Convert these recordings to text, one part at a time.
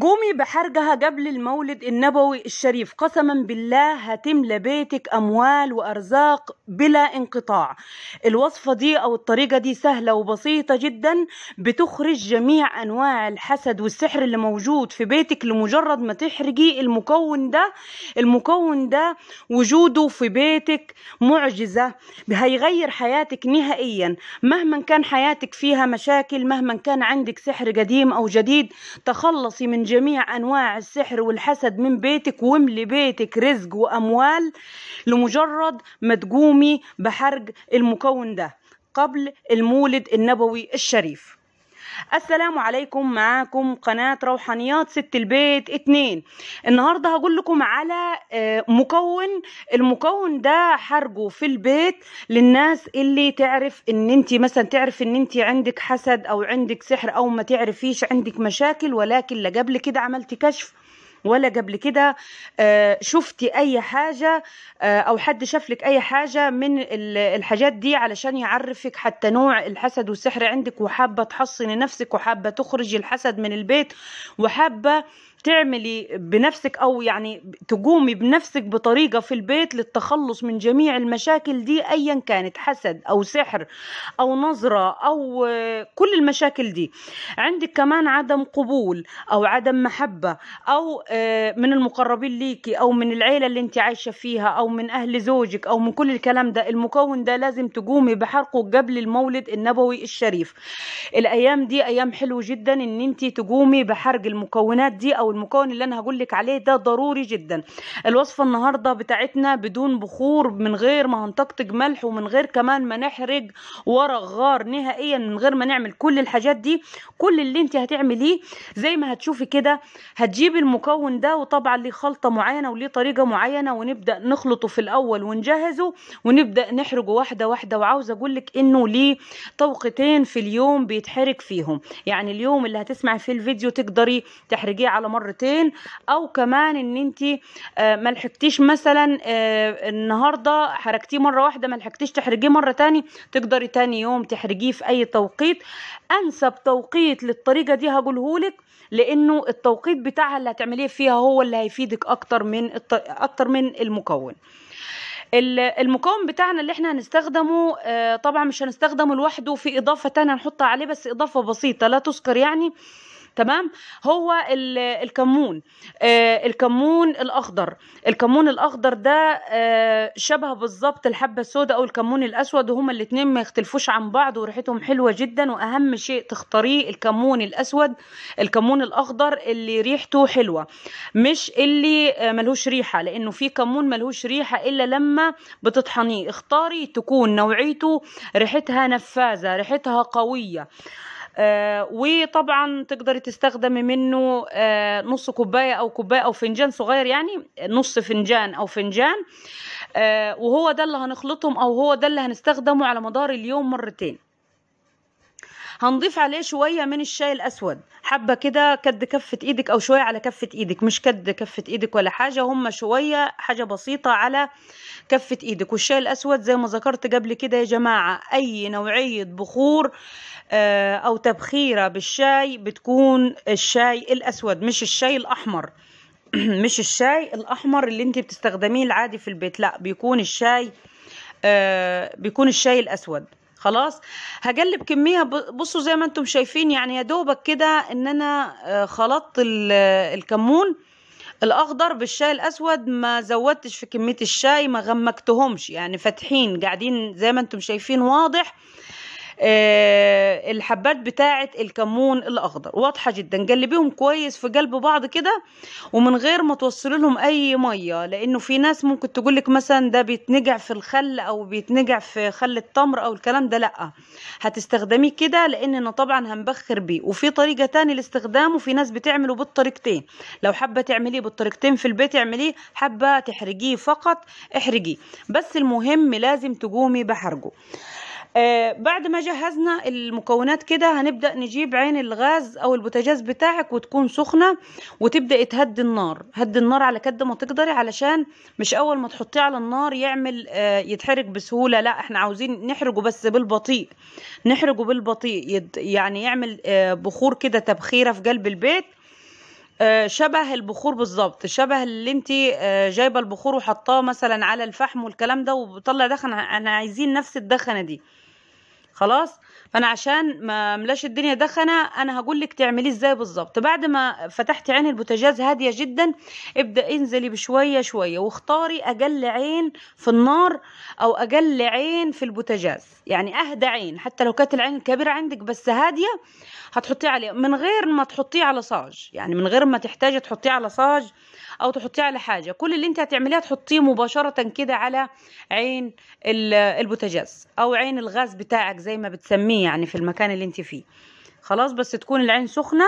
قومي بحرقها قبل المولد النبوي الشريف. قسما بالله هتملى بيتك أموال وأرزاق بلا انقطاع. الوصفة دي أو الطريقة دي سهلة وبسيطة جدا. بتخرج جميع أنواع الحسد والسحر اللي موجود في بيتك لمجرد ما تحرقي المكون ده. المكون ده وجوده في بيتك معجزة. هيغير حياتك نهائيا. مهما كان حياتك فيها مشاكل مهما كان عندك سحر قديم أو جديد. تخلصي من جميع أنواع السحر والحسد من بيتك واملي بيتك رزق وأموال لمجرد ما تقومي بحرق المكون ده قبل المولد النبوي الشريف. السلام عليكم معاكم قناة روحانيات ست البيت اتنين. النهاردة هقول لكم على آه، مكون. المكون ده حرقه في البيت للناس اللي تعرف إن أنت مثلا تعرف إن أنت عندك حسد أو عندك سحر أو ما تعرفيش عندك مشاكل ولكن لا قبل كده عملتي كشف ولا قبل كده آه، شفتي أي حاجة آه، أو حد شاف لك أي حاجة من ال- الحاجات دي علشان يعرفك حتى نوع الحسد والسحر عندك وحابة تحصني نفسك وحابة تخرجي الحسد من البيت وحابة تعملي بنفسك أو يعني تقومي بنفسك بطريقة في البيت للتخلص من جميع المشاكل دي ايا كانت حسد أو سحر أو نظرة أو كل المشاكل دي. عندك كمان عدم قبول أو عدم محبة أو آه، من المقربين ليكي أو من العيلة اللي انت عايشة فيها أو من أهل زوجك أو من كل الكلام ده. المكون ده لازم تقومي بحرقه قبل المولد النبوي الشريف. الأيام دي أيام حلوة جدا إن انت تقومي بحرق المكونات دي أو المكون اللي أنا هقول لك عليه ده ضروري جدا. الوصفه النهارده بتاعتنا بدون بخور من غير ما هنطقطق ملح ومن غير كمان ما نحرق ورق غار نهائيا من غير ما نعمل كل الحاجات دي. كل اللي انت هتعمليه زي ما هتشوفي كده هتجيبي المكون ده وطبعا ليه خلطة معينة وليه طريقة معينة ونبدأ نخلطه في الأول ونجهزه ونبدأ نحرقه واحدة واحدة. وعاوزه أقول لك إنه ليه طوقتين في اليوم بيتحرق فيهم. يعني اليوم اللي هتسمعي فيه الفيديو تقدري تحرقيه على مرتين أو كمان إن أنت آه، ما لحقتيش مثلا آه، النهارده حرقتيه مرة واحدة ما لحقتيش تحرقيه مرة تاني تقدري تاني يوم تحرقيه في أي توقيت أنسب توقيت للطريقة دي هقولهولك لأنه التوقيت بتاعها اللي هتعمليه فيها هو اللي هيفيدك أكتر من. أكتر من المكون ال- المكون بتاعنا اللي إحنا هنستخدمه آه، طبعا مش هنستخدمه لوحده في إضافة تانية هنحطها عليه بس إضافة بسيطة لا تذكر يعني تمام؟ هو ال- الكمون. آه، الكمون الأخضر. الكمون الأخضر ده آه، شبه بالظبط الحبة السوداء أو الكمون الأسود وهما الاتنين ما يختلفوش عن بعض وريحتهم حلوة جدا وأهم شيء تختاريه الكمون الأسود. الكمون الأخضر اللي ريحته حلوة مش اللي آه، ملهوش ريحة لأنه في كمون ملهوش ريحة إلا لما بتطحنيه. اختاري تكون نوعيته ريحتها نفاذة ريحتها قوية. وطبعا تقدري تستخدمي منه آه نص كوباية أو كوباية أو فنجان صغير يعني نص فنجان أو فنجان آه وهو ده اللي هنخلطهم أو هو ده اللي هنستخدمه على مدار اليوم مرتين. هنضيف عليه شوية من الشاي الأسود. حبة كده كد كفة إيدك أو شوية على كفة إيدك. مش كد كفة إيدك ولا حاجة هم شوية حاجة بسيطة على كفة إيدك. والشاي الأسود زي ما ذكرت قبل كده يا جماعة أي نوعية بخور آه، أو تبخيرة بالشاي بتكون الشاي الأسود مش الشاي الأحمر. مش الشاي الأحمر اللي انت بتستخدميه العادي في البيت لا بيكون الشاي آه، بيكون الشاي الأسود. خلاص. هقلب كمية. بصوا زي ما أنتم شايفين يعني يا دوبك كده ان أنا آه، خلطت ال- الكمون الأخضر بالشاي الأسود. ما زودتش في كمية الشاي ما غمكتهمش يعني فاتحين قاعدين زي ما أنتم شايفين واضح. الحبات بتاعه الكمون الأخضر. واضحة جدا. قلبيهم كويس في قلب بعض كده ومن غير ما توصلي لهم أي مية لأنه في ناس ممكن تقول لك مثلا ده بيتنقع في الخل أو بيتنقع في خل التمر أو الكلام ده. لأ هتستخدميه كده لأننا طبعا هنبخر بيه. وفي طريقة تاني لاستخدامه في ناس بتعمله بالطريقتين. لو حابة تعمليه بالطريقتين في البيت اعمليه حابة تحرجيه فقط احرجيه بس المهم لازم تقومي بحرقه. آه بعد ما جهزنا المكونات كده هنبدأ نجيب عين الغاز أو البوتاجاز بتاعك وتكون سخنة وتبدأ تهدي النار. هدي النار على قد ما تقدري علشان مش أول ما تحطيه على النار يعمل آه يتحرق بسهولة. لا إحنا عاوزين نحرقه بس بالبطيء. نحرقه بالبطيء يعني يعمل آه بخور كده تبخيرة في قلب البيت. آه، شبه البخور بالظبط شبه اللي انت آه، جايبة البخور وحطاه مثلا على الفحم والكلام ده وبطلع دخن. إحنا عايزين نفس الدخنة دي. خلاص؟ فانا عشان ما ملاش الدنيا دخنة أنا هقول لك تعمليه إزاي بالظبط بعد ما فتحتي عين البوتاجاز هادية جدا ابدا انزلي بشوية شوية واختاري أقل عين في النار أو أقل عين في البوتاجاز. يعني أهدى عين حتى لو كانت العين الكبيرة عندك بس هادية هتحطيه عليه من غير ما تحطيه على صاج. يعني من غير ما تحتاجي تحطيه على صاج أو تحطيه على حاجة. كل اللي انت هتعمليه تحطيه مباشرة كده على عين البوتاجاز أو عين الغاز بتاعك زي ما بتسميه. يعني في المكان اللي انت فيه. خلاص بس تكون العين سخنة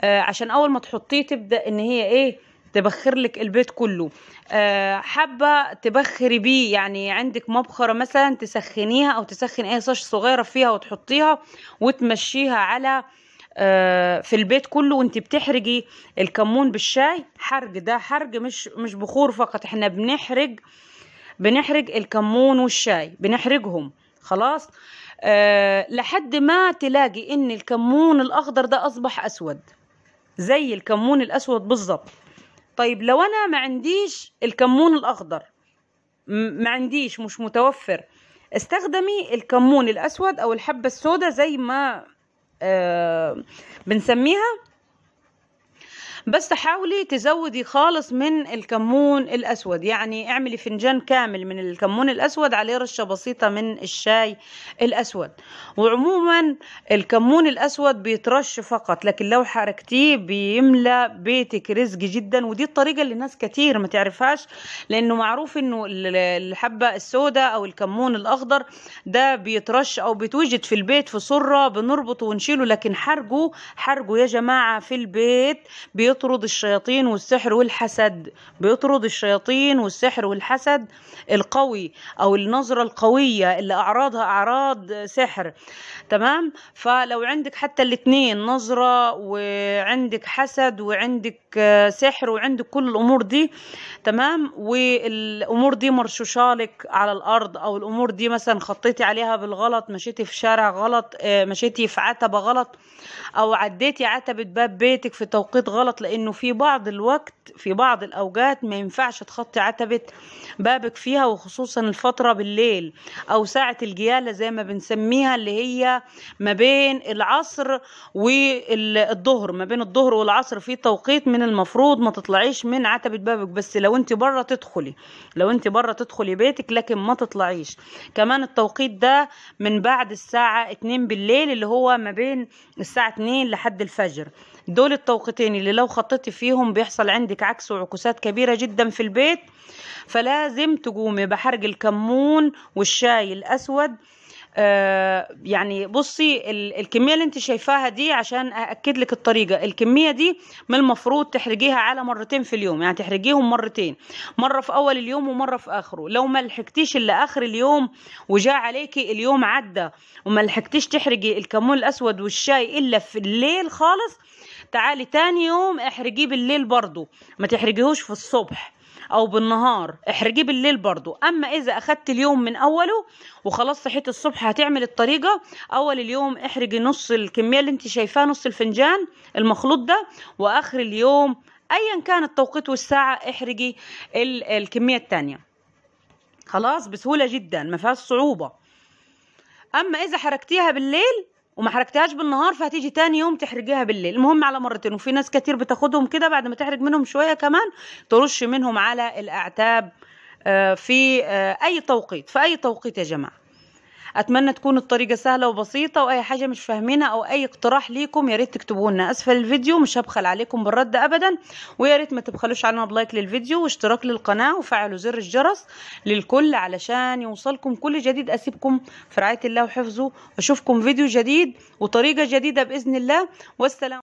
آه عشان أول ما تحطيه تبدأ إن هي إيه تبخر لك البيت كله. أه حابة تبخري بيه يعني عندك مبخرة مثلا تسخنيها أو تسخن أي صاج صغيرة فيها وتحطيها وتمشيها على أه في البيت كله. وأنت بتحرجي الكمون بالشاي. حرج ده حرج مش مش بخور فقط. إحنا بنحرج بنحرج الكمون والشاي بنحرجهم خلاص؟ أه لحد ما تلاقي إن الكمون الأخضر ده أصبح أسود. زي الكمون الأسود بالظبط. طيب لو أنا ما عنديش الكمون الأخضر ما عنديش مش متوفر استخدمي الكمون الأسود أو الحبة السوداء زي ما آه بنسميها. بس حاولي تزودي خالص من الكمون الأسود. يعني اعملي فنجان كامل من الكمون الأسود عليه رشة بسيطة من الشاي الأسود. وعموما الكمون الأسود بيترش فقط لكن لو حركتيه بيملى بيتك رزق جدا. ودي الطريقة اللي ناس كتير ما تعرفهاش لأنه معروف إنه الحبة السوداء أو الكمون الأخضر ده بيترش أو بيتوجد في البيت في سرة بنربطه ونشيله. لكن حرقه حرقه يا جماعة في البيت بيت بيطرد الشياطين والسحر والحسد بيطرد الشياطين والسحر والحسد القوي أو النظرة القوية اللي أعراضها أعراض سحر تمام؟ فلو عندك حتى الاتنين نظرة وعندك حسد وعندك سحر وعندك كل الأمور دي تمام؟ والأمور دي مرشوشالك على الأرض أو الأمور دي مثلا خطيتي عليها بالغلط مشيتي في شارع غلط مشيتي في عتبة غلط أو عديتي عتبة باب بيتك في توقيت غلط لأنه في بعض الوقت في بعض الأوقات ما ينفعش تخطي عتبة بابك فيها وخصوصا الفترة بالليل أو ساعة الجيالة زي ما بنسميها اللي هي ما بين العصر والظهر. ما بين الظهر والعصر في توقيت من المفروض ما تطلعيش من عتبة بابك بس لو أنت بره تدخلي. لو أنت بره تدخلي بيتك لكن ما تطلعيش. كمان التوقيت ده من بعد الساعة 2 بالليل اللي هو ما بين الساعة 2 لحد الفجر. دول التوقيتين اللي لو خطيتي فيهم بيحصل عندك عكس وعكوسات كبيرة جدا في البيت فلازم تقومي بحرق الكمون والشاي الأسود. آه يعني بصي الكمية اللي انت شايفاها دي عشان أأكد لك الطريقة. الكمية دي من المفروض تحرجيها على مرتين في اليوم يعني تحرجيهم مرتين مرة في أول اليوم ومرة في آخره. لو ما لحقتيش إلا آخر اليوم وجاء عليكي اليوم عدى وما لحقتيش تحرجي الكمون الأسود والشاي إلا في الليل خالص تعالي تاني يوم احرجيه بالليل برضو ما تحرجيهوش في الصبح أو بالنهار احرجيه بالليل برضو. أما إذا أخدت اليوم من أوله وخلاص صحيت الصبح هتعمل الطريقة. أول اليوم احرجي نص الكمية اللي انت شايفاها نص الفنجان المخلوط ده وآخر اليوم ايا كان التوقيت والساعة احرجي الكمية التانية. خلاص؟ بسهولة جدا ما فيهاش صعوبة. أما إذا حركتيها بالليل وما حركتهاش بالنهار فهتيجي تاني يوم تحرجيها بالليل. المهم على مرتين وفي ناس كتير بتاخدهم كده بعد ما تحرج منهم شوية كمان ترش منهم على الأعتاب في أي توقيت. في أي توقيت يا جماعة؟ أتمنى تكون الطريقة سهلة وبسيطة وأي حاجة مش فاهمينها أو أي اقتراح ليكم يا ريت تكتبوا لنا أسفل الفيديو مش هبخل عليكم بالرد ابدا ويا ريت ما تبخلوش علينا ب like للفيديو واشتراك للقناة وفعلوا زر الجرس للكل علشان يوصلكم كل جديد. أسيبكم في رعاية الله وحفظه واشوفكم فيديو جديد وطريقة جديدة بإذن الله. والسلام